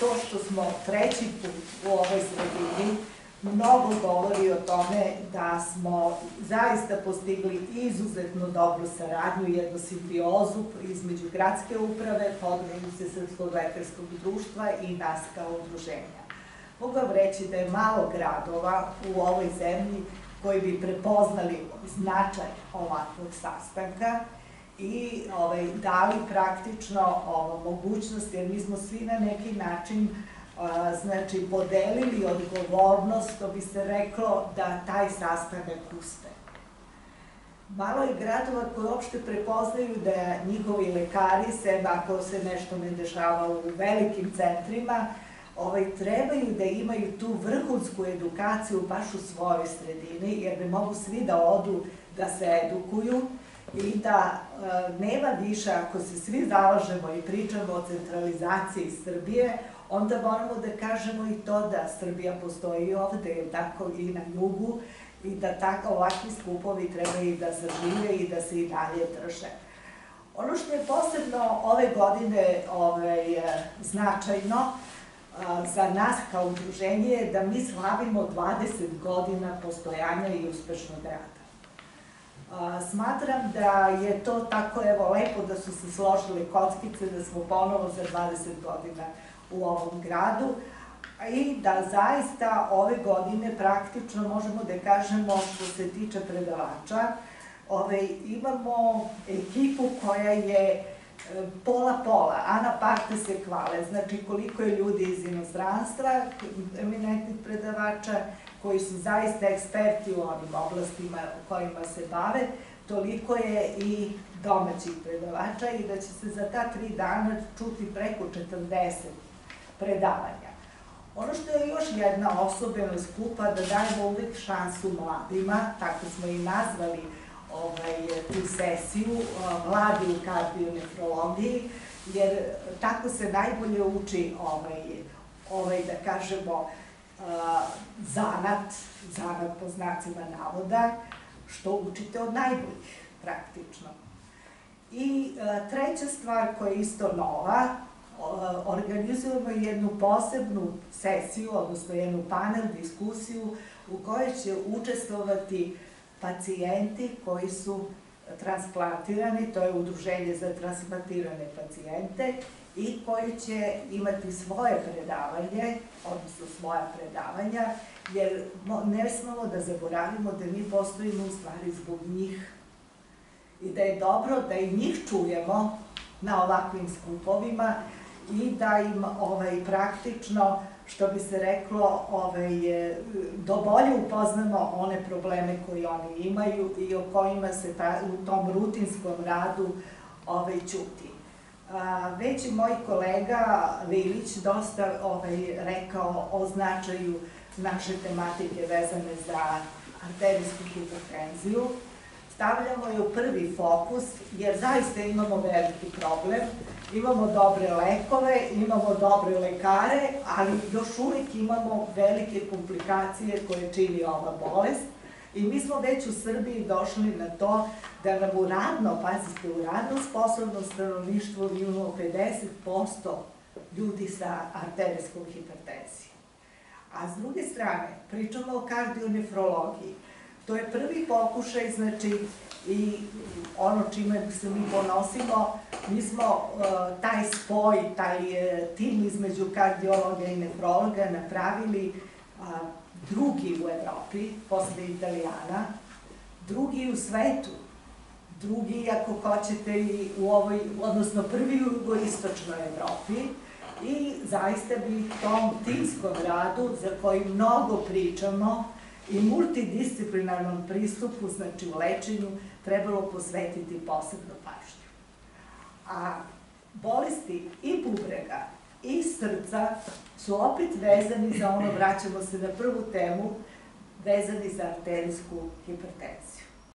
to što smo treći put u ovoj sredini mnogo govori o tome da smo zaista postigli izuzetno dobru saradnju, jednu simbiozu između gradske uprave, podružnice Srpskog lekarskog društva i nas kao udruženja. Mogu vam reći da je malo gradova u ovoj zemlji koji bi prepoznali značaj ovakvog sastanka i ovaj, dali praktično ovo, mogućnost, jer mi smo svi na neki način a, znači podelili odgovornost, to bi se reklo, da taj sastanak uspe. Malo je gradova koji uopšte prepoznaju da njihovi lekari, se, ako se nešto ne dešava u velikim centrima, ovaj, trebaju da imaju tu vrhunsku edukaciju baš u svojoj sredini, jer ne mogu svi da odu da se edukuju i da e, nema više, ako se svi zalažemo i pričamo o centralizaciji Srbije, onda moramo da kažemo i to da Srbija postoji ovde, tako i na jugu, i da tako ovakvi skupovi trebaju da zažive i da se i dalje drže. Ono što je posebno ove godine ovaj, značajno, za nas kao udruženje je da mi slavimo 20 godina postojanja i uspešnog rada. Smatram da je to tako, evo, lepo da su se složile kockice, da smo ponovo za 20 godina u ovom gradu i da zaista ove godine praktično možemo da kažemo što se tiče predavača, ove, imamo ekipu koja je pola-pola, a na parte se kvale, znači koliko je ljudi iz inostranstva, eminentnih predavača, koji su zaista eksperti u onim oblastima u kojima se bave, toliko je i domaćih predavača i da će se za ta tri dana čuti preko 40 predavanja. Ono što je još jedna osobenost skupa, da dajemo uvek šansu mladima, tako smo i nazvali ovaj, tu sesiju, mladi u kardionefrologiji, jer tako se najbolje uči ovaj, ovaj da kažemo, zanat, zanat po znacima navoda, što učite od najboljih, praktično. I treća stvar koja je isto nova, organizujemo jednu posebnu sesiju, odnosno jednu panel diskusiju u kojoj će učestvovati pacijenti koji su transplantirani, to je udruženje za transplantirane pacijente i koji će imati svoje predavanje, odnosno svoja predavanja, jer ne smemo da zaboravimo da mi postojimo u stvari zbog njih i da je dobro da i njih čujemo na ovakvim skupovima i da im ovaj, praktično što bi se reklo, ovaj, do bolje upoznamo one probleme koje oni imaju i o kojima se ta, u tom rutinskom radu ovaj, čuti. A, već i moj kolega Lilić dosta ovaj, rekao o značaju naše tematike vezane za arterijsku hipertenziju. Stavljamo je u prvi fokus, jer zaista imamo veliki problem imamo dobre lekove, imamo dobre lekare, ali još uvijek imamo velike komplikacije koje čini ova bolest i mi smo već u Srbiji došli na to da nam u radno, pazite, u radno sposobno stanovništvo imamo 50% ljudi sa arterijskom hipertenzijom. A s druge strane, pričamo o kardionefrologiji. To je prvi pokušaj, znači, i ono čime se mi ponosimo, mi smo uh, taj spoj, taj uh, tim između kardiologa i nefrologa napravili drugi u Evropi, posle Italijana, drugi u svetu, drugi, ako hoćete, i u ovoj, odnosno prvi u jugoistočnoj Evropi, i zaista bi tom timskom radu, za koji mnogo pričamo, i multidisciplinarnom pristupu, znači u lečenju, trebalo posvetiti posebnu pažnju. A bolesti i bubrega i srca su opet vezani za ono, vraćamo se na prvu temu, vezani za arterijsku hipertenziju.